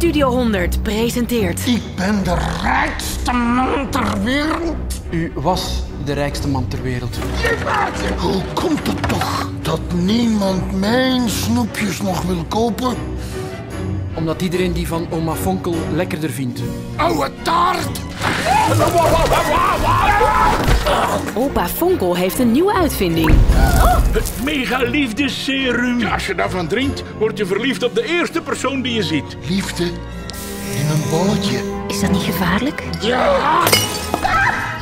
Studio 100 presenteert... Ik ben de rijkste man ter wereld. U was de rijkste man ter wereld. Hoe komt het toch dat niemand mijn snoepjes nog wil kopen? Omdat iedereen die van oma Fonkel lekkerder vindt. Oude taart! Opa Fonkel heeft een nieuwe uitvinding. Het mega liefdesserum. Als je daarvan drinkt, word je verliefd op de eerste persoon die je ziet. Liefde in een bolletje. Is dat niet gevaarlijk? Ja!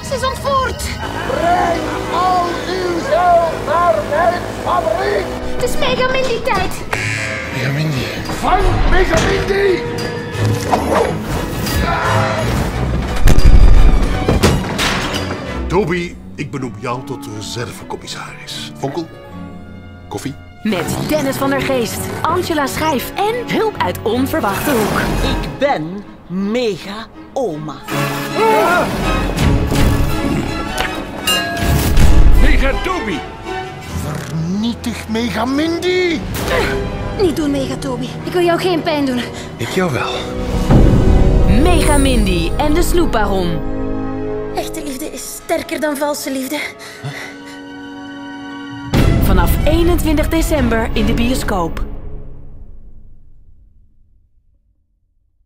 Ze is ontvoerd! Breng al uw naar mijn fabriek! Het is Mega Mindy tijd! Megamindi. Vang Megamindi! Toby, ik benoem jou tot reservecommissaris. Vonkel, koffie. Met Dennis van der Geest, Angela Schijf en hulp uit onverwachte hoek. Ik ben mega oma. Mega Toby. Vernietig Megamindi! Niet doen, Mega Toby. Ik wil jou geen pijn doen. Ik jou wel. Mega Mindy en de Snoepbaron. Sterker dan valse liefde. Vanaf 21 december in de bioscoop.